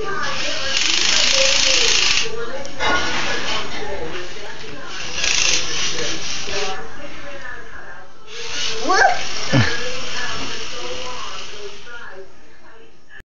Yeah.